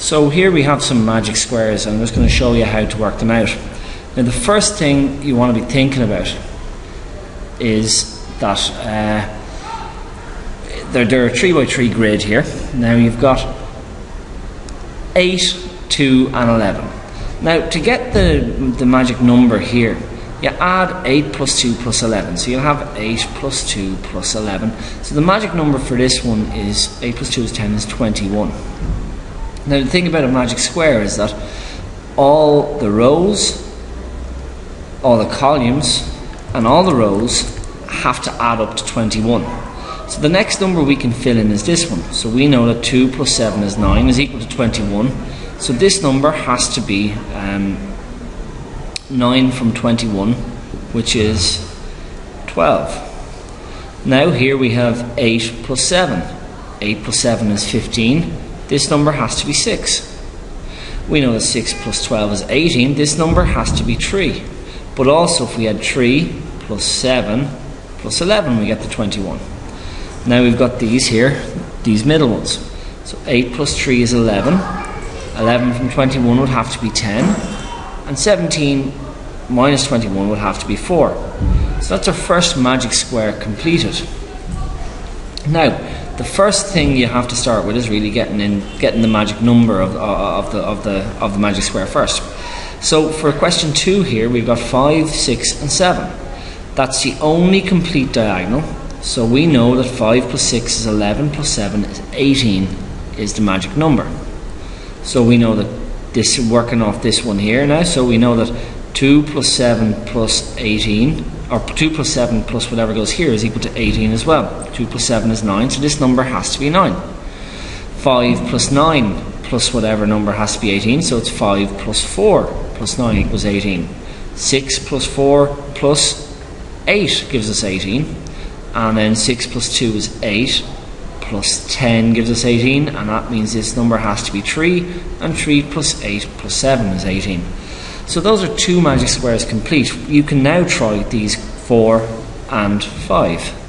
So here we have some magic squares. And I'm just going to show you how to work them out. Now the first thing you want to be thinking about is that uh, they're, they're 3 by 3 grid here. Now you've got 8, 2 and 11. Now to get the, the magic number here, you add 8 plus 2 plus 11. So you'll have 8 plus 2 plus 11. So the magic number for this one is 8 plus 2 is 10 is 21. Now the thing about a magic square is that all the rows, all the columns, and all the rows have to add up to 21. So the next number we can fill in is this one. So we know that 2 plus 7 is 9 is equal to 21. So this number has to be um, 9 from 21, which is 12. Now here we have 8 plus 7. 8 plus 7 is 15 this number has to be 6. We know that 6 plus 12 is 18. This number has to be 3. But also, if we had 3 plus 7 plus 11, we get the 21. Now we've got these here, these middle ones. So 8 plus 3 is 11. 11 from 21 would have to be 10. And 17 minus 21 would have to be 4. So that's our first magic square completed. Now, the first thing you have to start with is really getting in getting the magic number of, uh, uh, of the of the of the magic square first. So for question two here, we've got five, six, and seven. That's the only complete diagonal. So we know that five plus six is eleven plus seven is eighteen is the magic number. So we know that this working off this one here now. So we know that two plus seven plus eighteen or 2 plus 7 plus whatever goes here is equal to 18 as well. 2 plus 7 is 9, so this number has to be 9. 5 plus 9 plus whatever number has to be 18, so it's 5 plus 4 plus 9 equals 18. 6 plus 4 plus 8 gives us 18, and then 6 plus 2 is 8, plus 10 gives us 18, and that means this number has to be 3, and 3 plus 8 plus 7 is 18. So those are two magic squares complete. You can now try these 4 and 5.